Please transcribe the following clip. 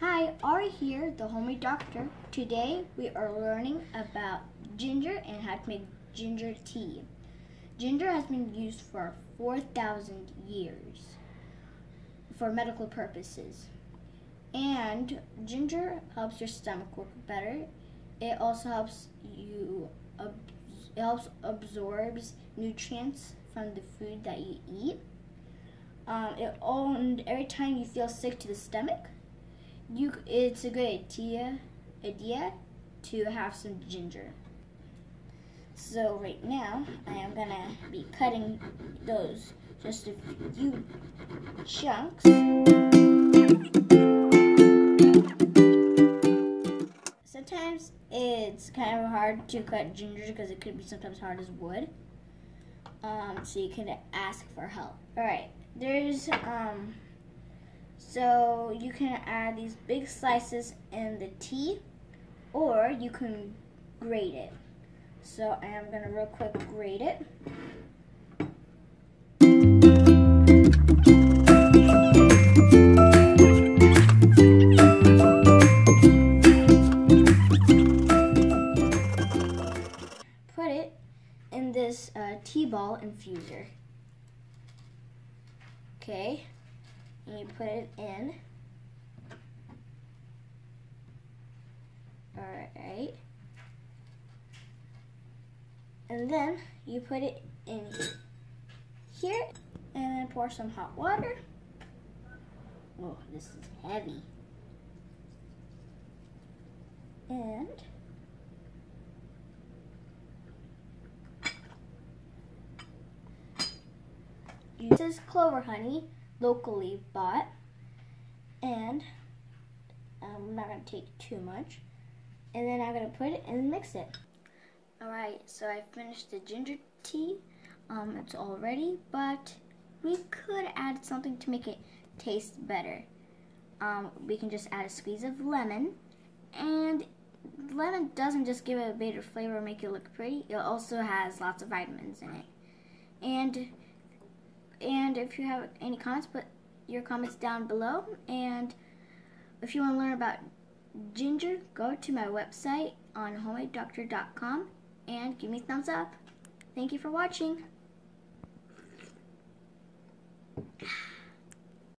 Hi, Ari here, the homemade doctor. Today we are learning about ginger and how to make ginger tea. Ginger has been used for 4,000 years for medical purposes. And ginger helps your stomach work better. It also helps you it helps absorbs nutrients from the food that you eat. Um, it all, every time you feel sick to the stomach, you it's a good idea idea to have some ginger. So right now I am gonna be cutting those just a few chunks. Sometimes it's kind of hard to cut ginger because it could be sometimes hard as wood. Um, so you can ask for help. All right, there's um so you can add these big slices in the tea or you can grate it. So I am going to real quick grate it. Put it in this uh, tea ball infuser. Okay and you put it in. Alright. And then you put it in here and then pour some hot water. Oh, this is heavy. And this is clover honey locally bought. And I'm not going to take too much. And then I'm going to put it and mix it. Alright, so I finished the ginger tea. Um, it's all ready, but we could add something to make it taste better. Um, we can just add a squeeze of lemon. And lemon doesn't just give it a better flavor or make it look pretty. It also has lots of vitamins in it. And and if you have any comments, put your comments down below. And if you want to learn about ginger, go to my website on homemadedoctor.com and give me a thumbs up. Thank you for watching.